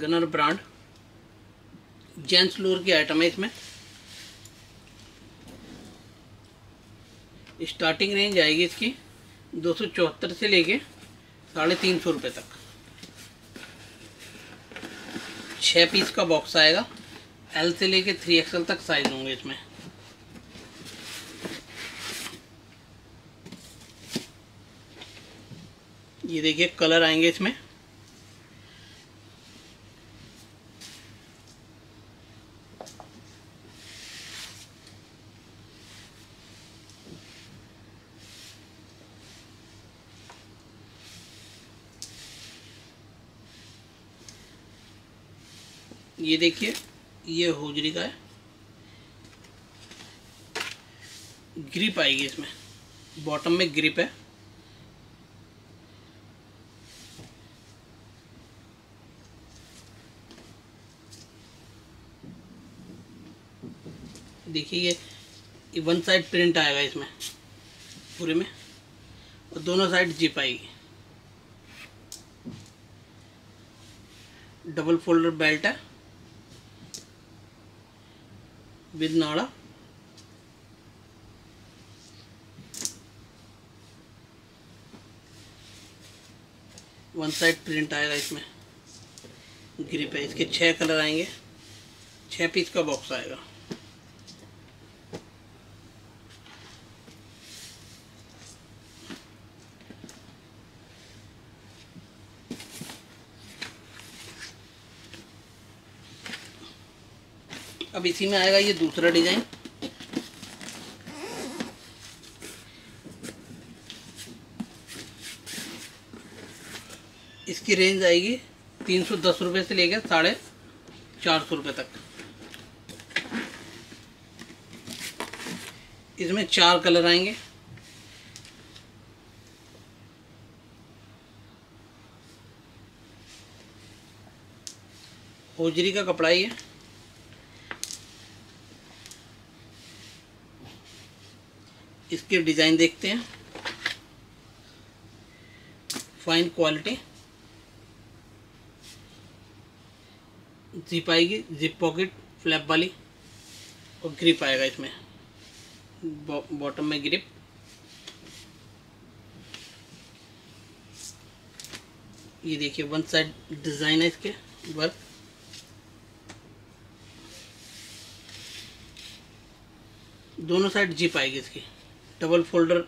Gunner brand gents lower की item है इसमें। स्टार्टिंग रेंज आएगी इसकी दो सौ चौहत्तर से लेके साढ़े तीन सौ रुपये तक। छः पीस का बॉक्स आएगा। एल से लेके थ्री एक्सएल तक साइज़ होंगे इसमें। ये देखिए कलर आएँगे इसमें। ये देखिए, ये होजरी का है। ग्रिप आएगी इसमें। बॉटम में ग्रिप है। देखिए ये वन साइड प्रिंट आएगा इसमें, पूरे में। और दोनों साइड जिप आएगी। डबल फोल्डर बेल्ट है। विद नाड़ा। वन साइड प्रिंट आएगा इसमें। ग्रिप है, इसके छह कलर आएँगे। छह पीस का बॉक्स आएगा। अब इसी में आएगा ये दूसरा डिज़ाइन। इसकी रेंज आएगी तीन सौ दस रुपये से लेकर साढ़े चार सौ रुपये तक। इसमें चार कलर आएँगे। होजरी का कपड़ा ही है। इसके डिज़ाइन देखते हैं। फाइन क्वालिटी जिप आएगी जिप पॉकेट फ्लैप वाली। और ग्रिप आएगा इसमें। बॉटम में ग्रिप ये देखिए वन साइड डिज़ाइन है इसके वर्क दोनों साइड जिप आएगी इसकी। डबल फोल्डर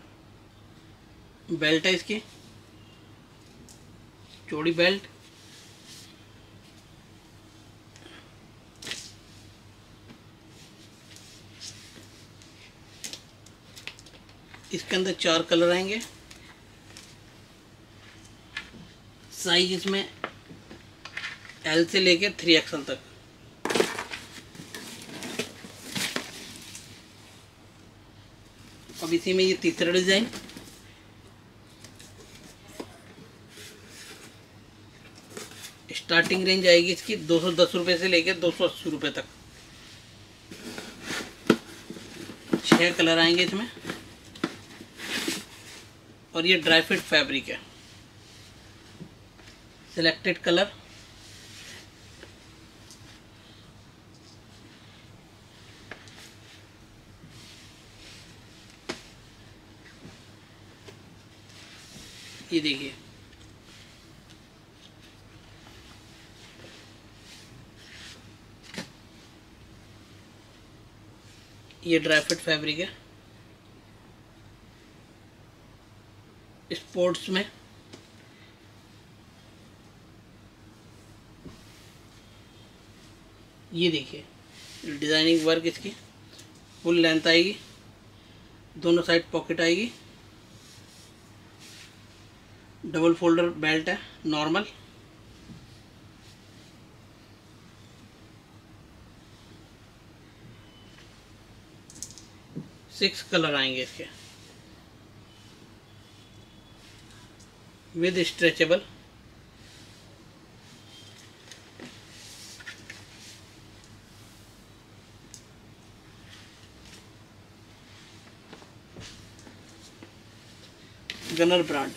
बेल्ट है इसकी। चौड़ी बेल्ट। इसके अंदर चार कलर आएँगे। साइज़ इसमें एल से लेके थ्री एक्सल तक। अब इसी में ये तीसरा डिज़ाइन। स्टार्टिंग रेंज आएगी इसकी दो सौ दस रुपये से लेकर दो सौ अस्सी रुपये तक। छह कलर आएँगे इसमें। और ये ड्राई फिट फैब्रिक है। Selected colour. ये देखिए। ये ड्राई फिट फैब्रिक है। स्पोर्ट्स में। ये देखिए, डिज़ाइनिंग वर्क इसकी। फुल लेंथ आएगी। दोनों साइड पॉकेट आएगी। डबल फोल्डर बेल्ट है नॉर्मल। सिक्स कलर आएँगे इसके। With stretchable. Gunner brand.